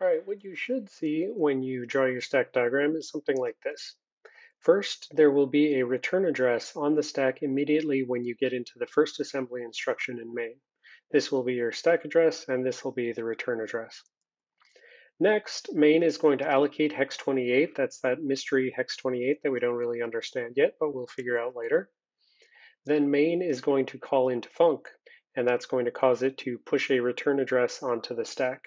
All right, what you should see when you draw your stack diagram is something like this. First, there will be a return address on the stack immediately when you get into the first assembly instruction in main. This will be your stack address, and this will be the return address. Next, main is going to allocate hex 28. That's that mystery hex 28 that we don't really understand yet, but we'll figure out later. Then main is going to call into func, and that's going to cause it to push a return address onto the stack.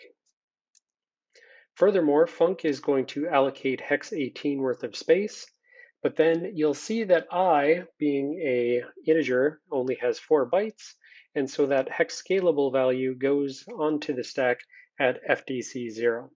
Furthermore, func is going to allocate hex 18 worth of space, but then you'll see that i, being a integer, only has four bytes, and so that hex scalable value goes onto the stack at FDC0.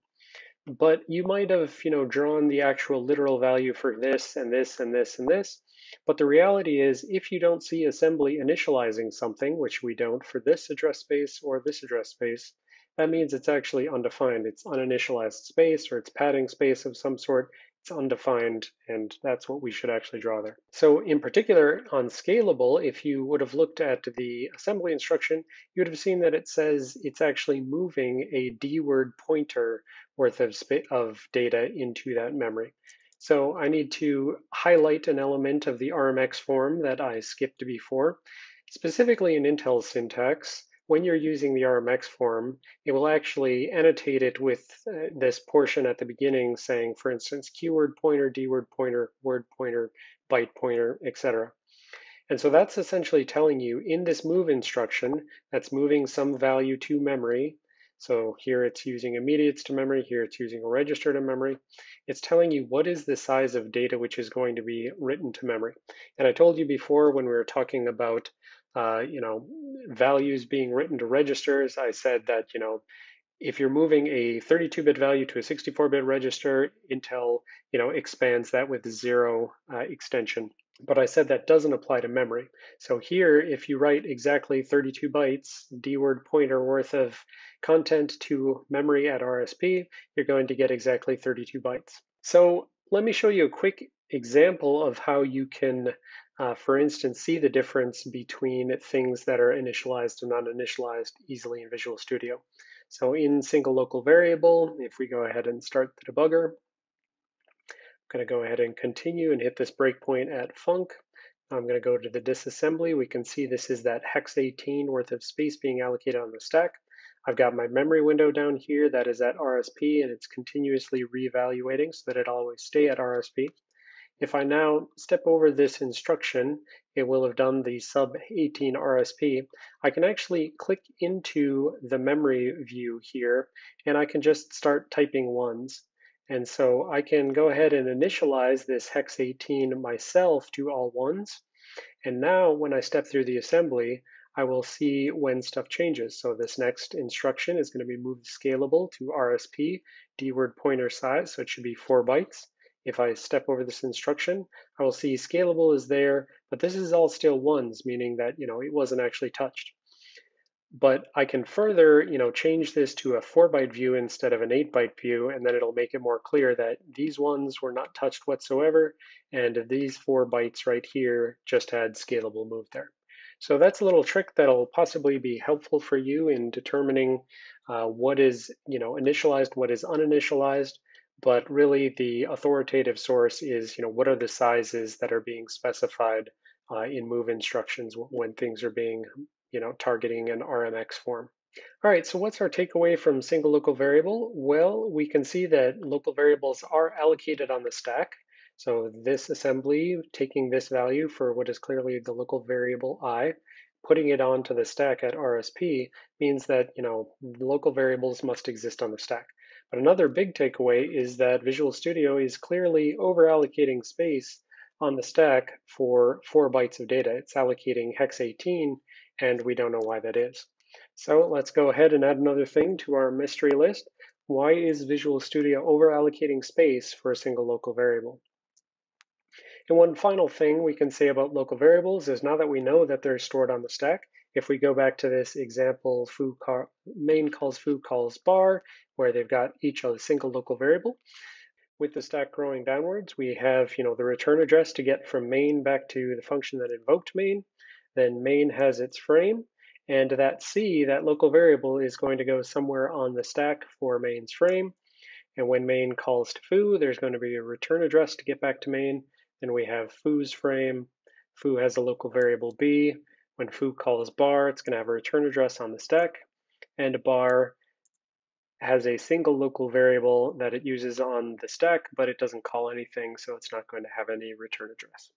But you might have, you know, drawn the actual literal value for this and this and this and this, but the reality is if you don't see assembly initializing something, which we don't for this address space or this address space, that means it's actually undefined. It's uninitialized space or it's padding space of some sort. It's undefined, and that's what we should actually draw there. So in particular, on scalable, if you would have looked at the assembly instruction, you would have seen that it says it's actually moving a D-word pointer worth of, of data into that memory. So I need to highlight an element of the RMX form that I skipped before. Specifically in Intel syntax, when you're using the RMX form, it will actually annotate it with uh, this portion at the beginning saying, for instance, qword pointer, dword pointer, word pointer, byte pointer, etc. And so that's essentially telling you in this move instruction that's moving some value to memory. So here it's using immediates to memory, here it's using a register to memory. It's telling you what is the size of data which is going to be written to memory. And I told you before when we were talking about uh, you know, values being written to registers. I said that, you know, if you're moving a 32-bit value to a 64-bit register, Intel, you know, expands that with zero uh, extension. But I said that doesn't apply to memory. So here, if you write exactly 32 bytes, D-word pointer worth of content to memory at RSP, you're going to get exactly 32 bytes. So let me show you a quick example of how you can uh, for instance, see the difference between things that are initialized and uninitialized easily in Visual Studio. So in single local variable, if we go ahead and start the debugger, going to go ahead and continue and hit this breakpoint at func. I'm going to go to the disassembly. We can see this is that hex 18 worth of space being allocated on the stack. I've got my memory window down here that is at RSP and it's continuously reevaluating so that it always stay at RSP. If I now step over this instruction, it will have done the sub 18 RSP. I can actually click into the memory view here, and I can just start typing ones. And so I can go ahead and initialize this hex 18 myself to all ones. And now when I step through the assembly, I will see when stuff changes. So this next instruction is going to be moved scalable to RSP, D-word pointer size, so it should be four bytes. If I step over this instruction, I will see scalable is there, but this is all still ones, meaning that, you know, it wasn't actually touched. But I can further, you know, change this to a four byte view instead of an eight byte view, and then it'll make it more clear that these ones were not touched whatsoever, and these four bytes right here just had scalable move there. So that's a little trick that'll possibly be helpful for you in determining uh, what is, you know, initialized, what is uninitialized, but really the authoritative source is, you know, what are the sizes that are being specified uh, in move instructions when things are being, you know, targeting an RMX form. All right, so what's our takeaway from single local variable? Well, we can see that local variables are allocated on the stack. So this assembly, taking this value for what is clearly the local variable i, putting it onto the stack at RSP means that, you know, local variables must exist on the stack. But another big takeaway is that Visual Studio is clearly over allocating space on the stack for four bytes of data. It's allocating hex 18, and we don't know why that is. So let's go ahead and add another thing to our mystery list. Why is Visual Studio over allocating space for a single local variable? And one final thing we can say about local variables is now that we know that they're stored on the stack, if we go back to this example, foo bar, main calls foo calls bar, where they've got each a single local variable. With the stack growing downwards, we have you know the return address to get from main back to the function that invoked main. Then main has its frame, and that C, that local variable, is going to go somewhere on the stack for main's frame. And when main calls to foo, there's going to be a return address to get back to main. Then we have foo's frame. Foo has a local variable b. When foo calls bar, it's going to have a return address on the stack. And bar has a single local variable that it uses on the stack, but it doesn't call anything, so it's not going to have any return address.